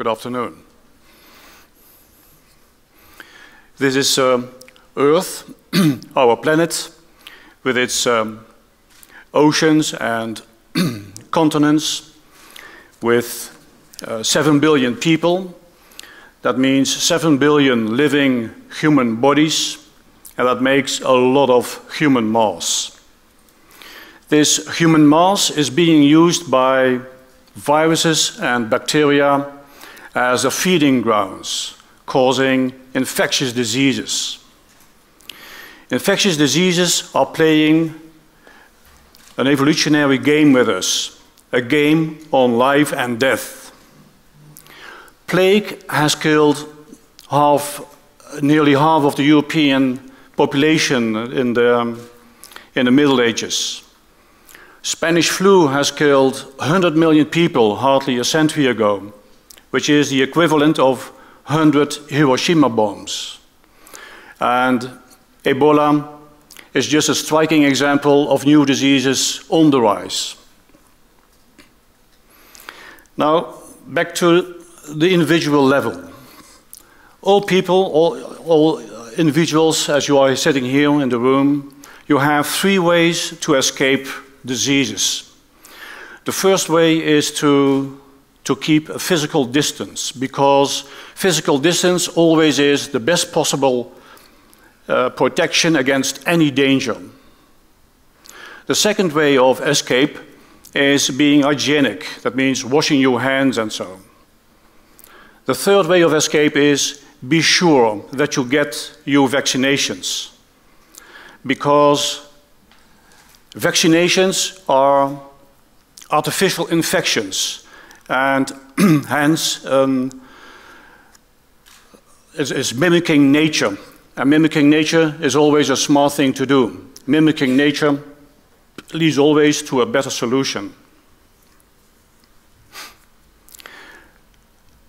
Good afternoon. This is uh, Earth, our planet, with its um, oceans and continents, with uh, 7 billion people. That means 7 billion living human bodies, and that makes a lot of human mass. This human mass is being used by viruses and bacteria as a feeding grounds, causing infectious diseases. Infectious diseases are playing an evolutionary game with us, a game on life and death. Plague has killed half, nearly half of the European population in the, in the Middle Ages. Spanish flu has killed 100 million people hardly a century ago, which is the equivalent of 100 Hiroshima bombs. And Ebola is just a striking example of new diseases on the rise. Now, back to the individual level. All people, all, all individuals, as you are sitting here in the room, you have three ways to escape diseases. The first way is to, to keep a physical distance because physical distance always is the best possible uh, protection against any danger. The second way of escape is being hygienic. That means washing your hands and so on. The third way of escape is be sure that you get your vaccinations because Vaccinations are artificial infections, and hence um, is, is mimicking nature. And mimicking nature is always a smart thing to do. Mimicking nature leads always to a better solution.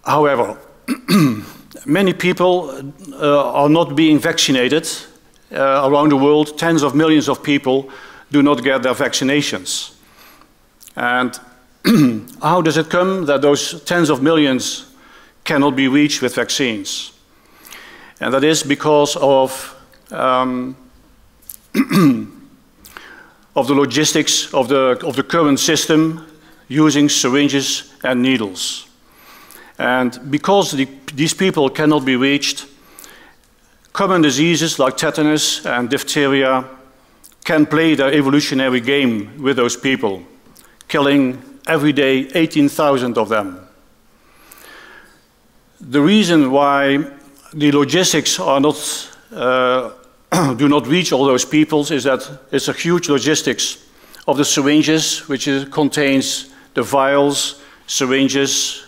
However, many people uh, are not being vaccinated uh, around the world, tens of millions of people do not get their vaccinations. And how does it come that those tens of millions cannot be reached with vaccines? And that is because of, um, of the logistics of the, of the current system using syringes and needles. And because the, these people cannot be reached, common diseases like tetanus and diphtheria can play their evolutionary game with those people, killing every day 18,000 of them. The reason why the logistics are not, uh, do not reach all those peoples is that it's a huge logistics of the syringes, which is, contains the vials, syringes,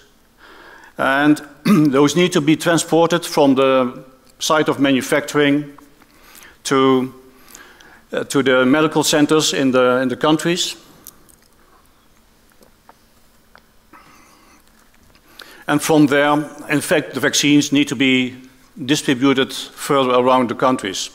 and those need to be transported from the site of manufacturing to uh, to the medical centers in the, in the countries. And from there, in fact, the vaccines need to be distributed further around the countries.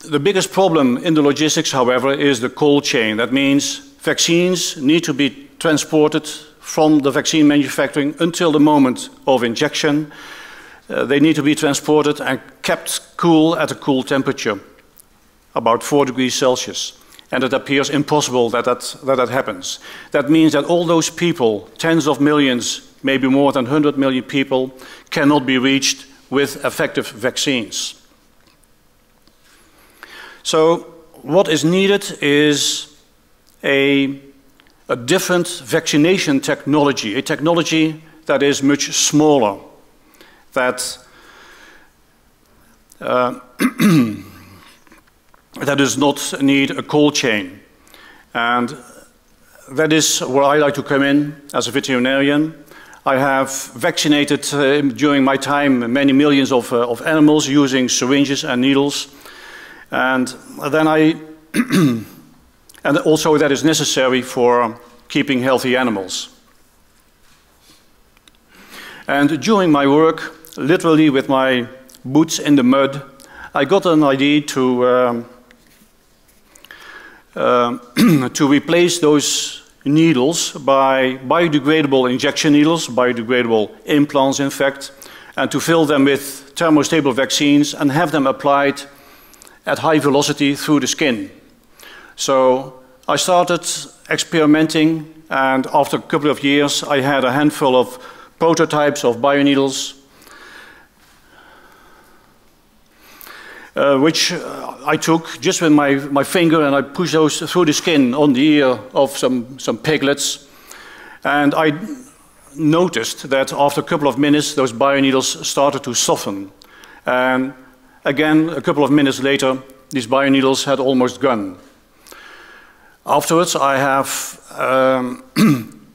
The biggest problem in the logistics, however, is the cold chain. That means vaccines need to be transported from the vaccine manufacturing until the moment of injection. Uh, they need to be transported and kept cool at a cool temperature about 4 degrees Celsius. And it appears impossible that that, that that happens. That means that all those people, tens of millions, maybe more than 100 million people, cannot be reached with effective vaccines. So, what is needed is a, a different vaccination technology, a technology that is much smaller, that uh, that does not need a cold chain. And that is where I like to come in as a veterinarian. I have vaccinated uh, during my time many millions of, uh, of animals using syringes and needles. And then I, and also that is necessary for keeping healthy animals. And during my work, literally with my boots in the mud, I got an idea to um, Um, to replace those needles by biodegradable injection needles, biodegradable implants in fact, and to fill them with thermostable vaccines and have them applied at high velocity through the skin. So I started experimenting and after a couple of years I had a handful of prototypes of bioneedles uh, which uh, I took just with my, my finger and I pushed those through the skin on the ear of some, some piglets. And I noticed that after a couple of minutes, those bioneedles started to soften. And again, a couple of minutes later, these bioneedles had almost gone. Afterwards, I have um,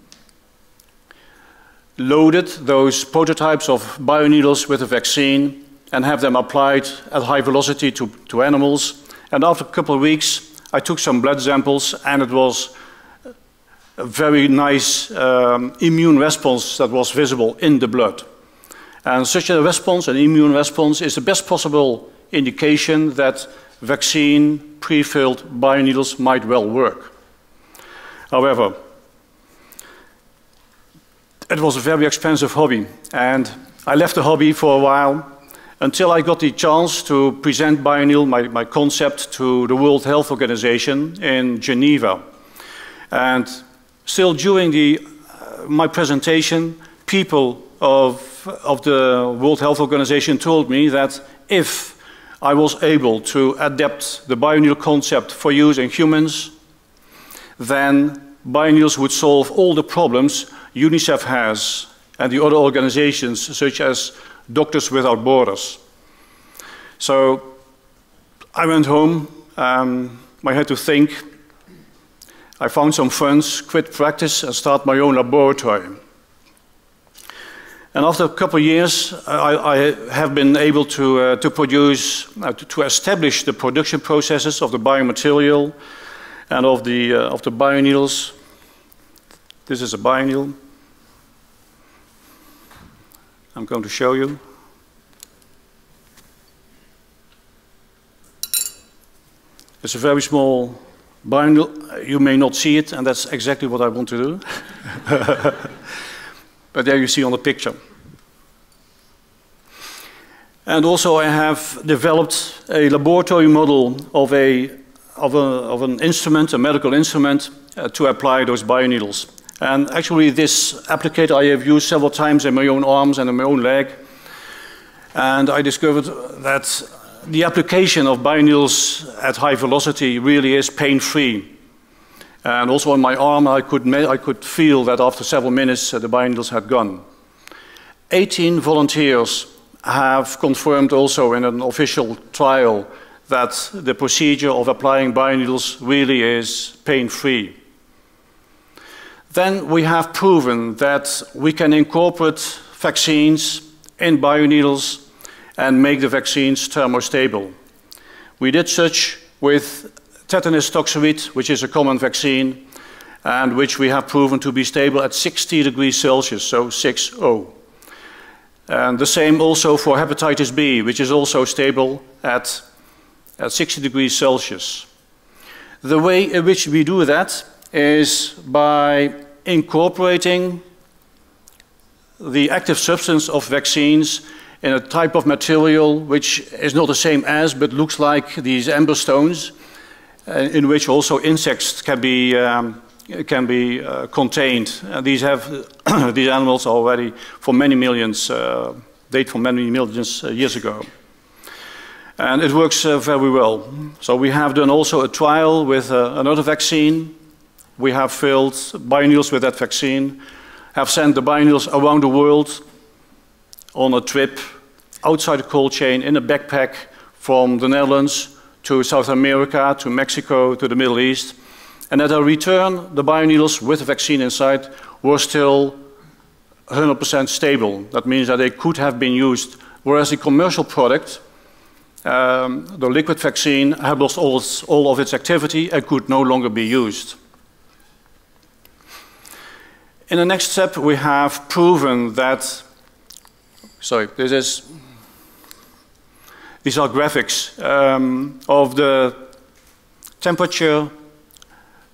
loaded those prototypes of bioneedles with a vaccine and have them applied at high velocity to, to animals. And after a couple of weeks, I took some blood samples and it was a very nice um, immune response that was visible in the blood. And such a response, an immune response, is the best possible indication that vaccine pre-filled bioneedles might well work. However, it was a very expensive hobby, and I left the hobby for a while until I got the chance to present BioNeedle, my, my concept, to the World Health Organization in Geneva. And still during the, uh, my presentation, people of, of the World Health Organization told me that if I was able to adapt the BioNeedle concept for use in humans, then BioNeedles would solve all the problems UNICEF has and the other organizations such as Doctors Without Borders. So I went home, um, I had to think. I found some funds, quit practice, and start my own laboratory. And after a couple of years, I, I have been able to, uh, to produce, uh, to, to, establish the production processes of the biomaterial and of the, uh, of the bioneedles. This is a bioneedle. I'm going to show you. It's a very small bundle. You may not see it, and that's exactly what I want to do. but there you see on the picture. And also I have developed a laboratory model of, a, of, a, of an instrument, a medical instrument, uh, to apply those bioneedles. And actually this applicator I have used several times in my own arms and in my own leg. And I discovered that the application of bioneedles at high velocity really is pain-free. And also on my arm, I could, I could feel that after several minutes, uh, the bioneedles had gone. 18 volunteers have confirmed also in an official trial that the procedure of applying bioneedles really is pain-free. Then we have proven that we can incorporate vaccines in bioneedles and make the vaccines thermostable. We did such with tetanus toxoid, which is a common vaccine, and which we have proven to be stable at 60 degrees Celsius, so 6-0. And the same also for hepatitis B, which is also stable at, at 60 degrees Celsius. The way in which we do that is by incorporating the active substance of vaccines in a type of material which is not the same as but looks like these amber stones uh, in which also insects can be um, can be uh, contained. Uh, these have these animals already for many millions uh, date from many millions uh, years ago. And it works uh, very well. So we have done also a trial with another vaccine we have filled bioneedles with that vaccine, have sent the bioneedles around the world on a trip outside the cold chain in a backpack from the Netherlands to South America, to Mexico, to the Middle East. And at our return, the bioneedles with the vaccine inside were still 100% stable. That means that they could have been used. Whereas the commercial product, um, the liquid vaccine, had lost all, all of its activity and could no longer be used. In the next step, we have proven that, sorry, this is, these are graphics um, of the temperature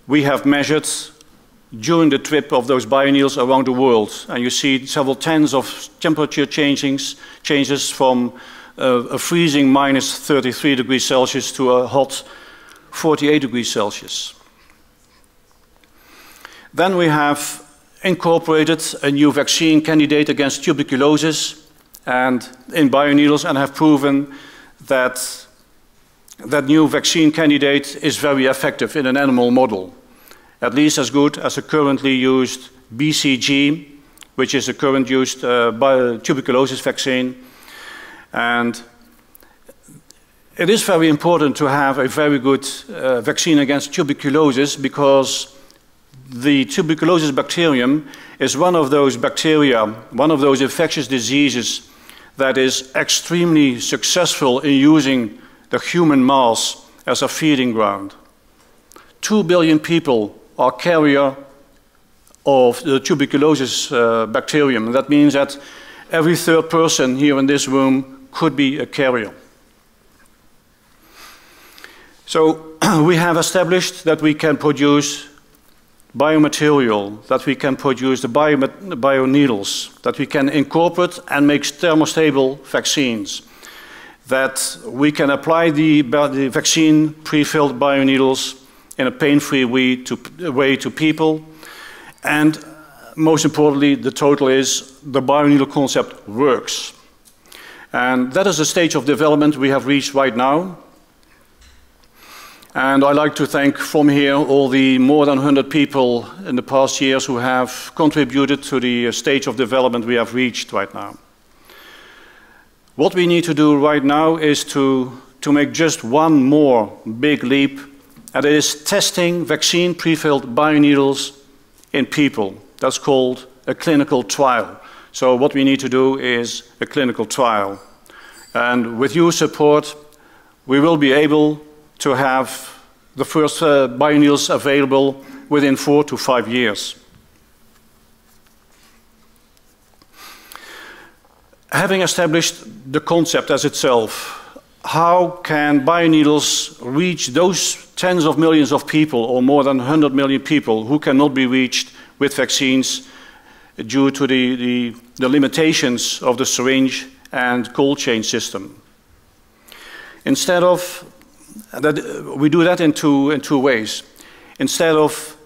we have measured during the trip of those bioneedles around the world. And you see several tens of temperature changings, changes from uh, a freezing minus 33 degrees Celsius to a hot 48 degrees Celsius. Then we have incorporated a new vaccine candidate against tuberculosis and in bioneedles and have proven that that new vaccine candidate is very effective in an animal model, at least as good as the currently used BCG, which is the current used uh, tuberculosis vaccine. And it is very important to have a very good uh, vaccine against tuberculosis because the tuberculosis bacterium is one of those bacteria, one of those infectious diseases that is extremely successful in using the human mass as a feeding ground. Two billion people are carrier of the tuberculosis uh, bacterium. That means that every third person here in this room could be a carrier. So we have established that we can produce biomaterial, that we can produce the bio, bio needles, that we can incorporate and make thermostable vaccines that we can apply the, the vaccine pre-filled bio needles in a pain-free way to, way to people. And most importantly, the total is the bio needle concept works. And that is the stage of development we have reached right now. And I'd like to thank from here all the more than 100 people in the past years who have contributed to the uh, stage of development we have reached right now. What we need to do right now is to, to make just one more big leap, and it is testing vaccine pre-filled bioneedles in people. That's called a clinical trial. So what we need to do is a clinical trial. And with your support, we will be able to have the first uh, bioneedles available within four to five years. having established the concept as itself, how can bioneedles reach those tens of millions of people, or more than 100 million people, who cannot be reached with vaccines due to the, the, the limitations of the syringe and cold chain system? Instead of that, we do that in two, in two ways. Instead of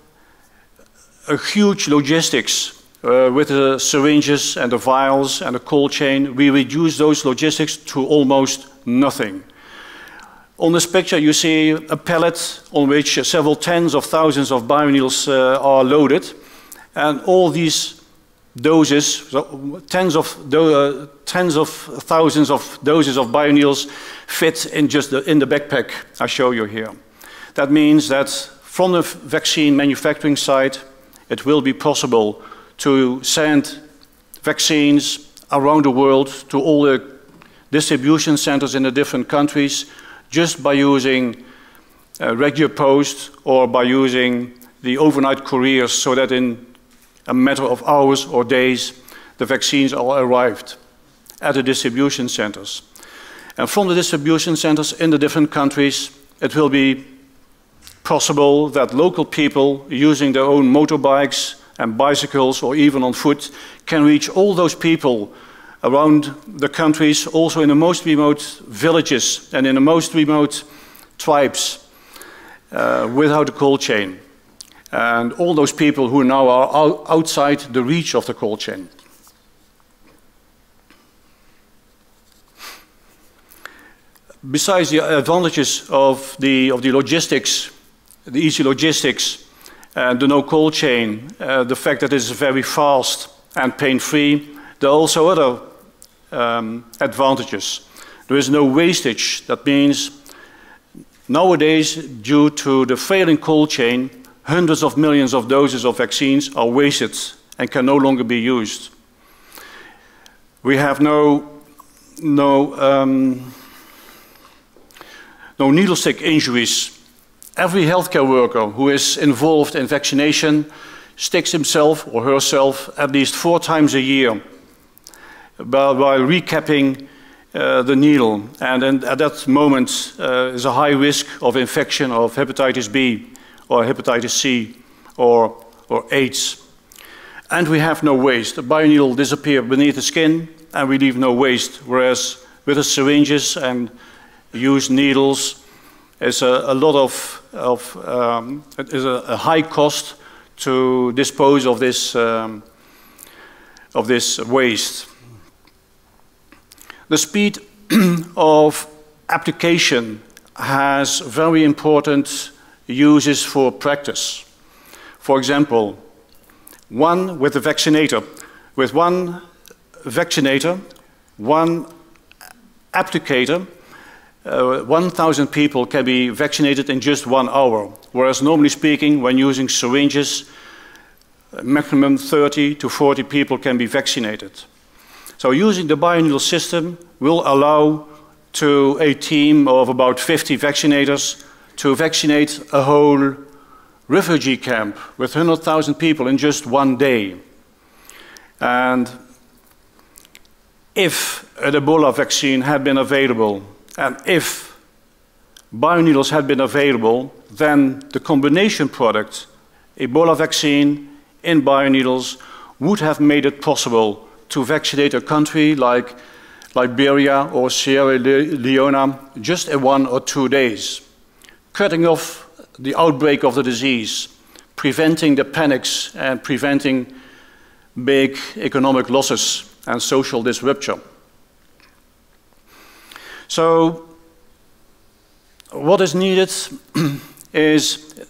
a huge logistics uh, with the syringes and the vials and the cold chain, we reduce those logistics to almost nothing. On this picture, you see a pallet on which several tens of thousands of bioneedles uh, are loaded. And all these doses, so tens, of do, uh, tens of thousands of doses of bioneedles fit in just the, in the backpack I show you here. That means that from the vaccine manufacturing site, it will be possible to send vaccines around the world to all the distribution centers in the different countries just by using uh, regular post or by using the overnight couriers so that in a matter of hours or days the vaccines are arrived at the distribution centers. And from the distribution centers in the different countries, it will be possible that local people using their own motorbikes and bicycles or even on foot can reach all those people around the countries, also in the most remote villages and in the most remote tribes uh, without a cold chain. And all those people who now are outside the reach of the cold chain. Besides the advantages of the, of the logistics, the easy logistics, and the no cold chain, uh, the fact that it is very fast and pain-free. There are also other um, advantages. There is no wastage. That means nowadays, due to the failing cold chain, hundreds of millions of doses of vaccines are wasted and can no longer be used. We have no, no, um, no needle stick injuries Every healthcare worker who is involved in vaccination sticks himself or herself at least four times a year while, while recapping uh, the needle. And, at that moment uh, is a high risk of infection of hepatitis B or hepatitis C or, or AIDS. And we have no waste. The bioneedle disappears beneath the skin and we leave no waste, whereas with the syringes and used needles, it's a, a lot of, of um, it is a, a, high cost to dispose of this, um, of this waste. The speed of application has very important uses for practice. For example, one with a vaccinator. With one vaccinator, one applicator, uh, 1,000 people can be vaccinated in just one hour, whereas normally speaking, when using syringes, maximum 30 to 40 people can be vaccinated. So using the bioneedle system will allow to a team of about 50 vaccinators to vaccinate a whole refugee camp with 100,000 people in just one day. And if an Ebola vaccine had been available, and if bioneedles had been available, then the combination product, Ebola vaccine in bioneedles, would have made it possible to vaccinate a country like Liberia or Sierra Leone just in one or two days, cutting off the outbreak of the disease, preventing the panics and preventing big economic losses and social disruption. So what is needed is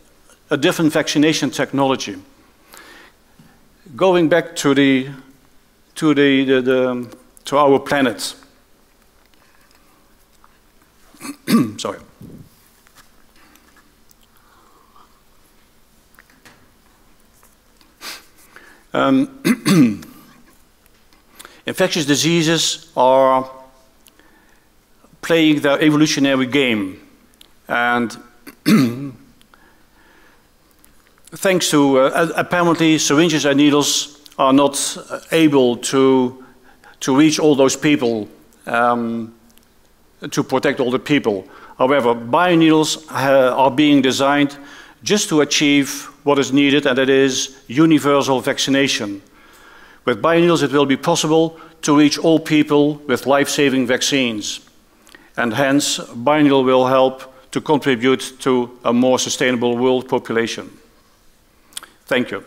a different vaccination technology. Going back to the to the, the, the to our planet. Sorry. Um, infectious diseases are playing their evolutionary game. And thanks to, uh, apparently, syringes and needles are not able to to reach all those people, um, to protect all the people. However, bioneedles uh, are being designed just to achieve what is needed, and that is universal vaccination. With bioneedles, it will be possible to reach all people with life-saving vaccines. And hence, bioneedle will help to contribute to a more sustainable world population. Thank you.